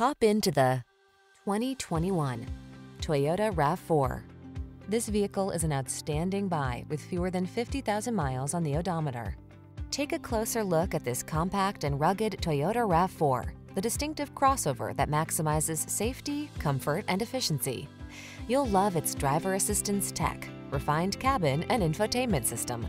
Hop into the 2021 Toyota RAV4. This vehicle is an outstanding buy with fewer than 50,000 miles on the odometer. Take a closer look at this compact and rugged Toyota RAV4, the distinctive crossover that maximizes safety, comfort, and efficiency. You'll love its driver assistance tech, refined cabin, and infotainment system.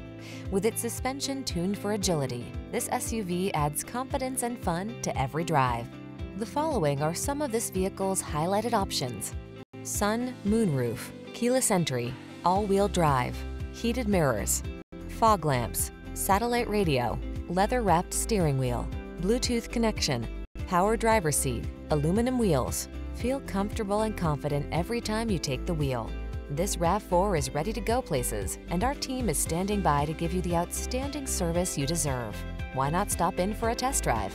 With its suspension tuned for agility, this SUV adds confidence and fun to every drive. The following are some of this vehicle's highlighted options. Sun moonroof, keyless entry, all-wheel drive, heated mirrors, fog lamps, satellite radio, leather-wrapped steering wheel, Bluetooth connection, power driver seat, aluminum wheels. Feel comfortable and confident every time you take the wheel. This RAV4 is ready to go places, and our team is standing by to give you the outstanding service you deserve. Why not stop in for a test drive?